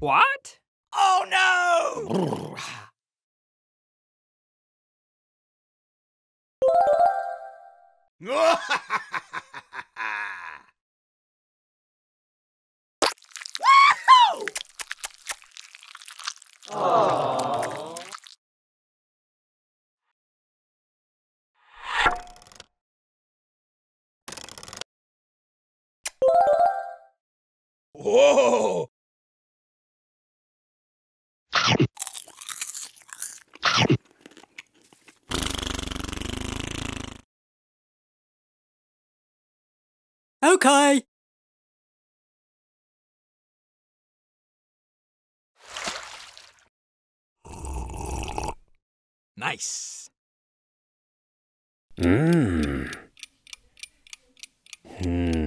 What? Oh no! Whoa! Okay. Nice. Mmm. Hmm.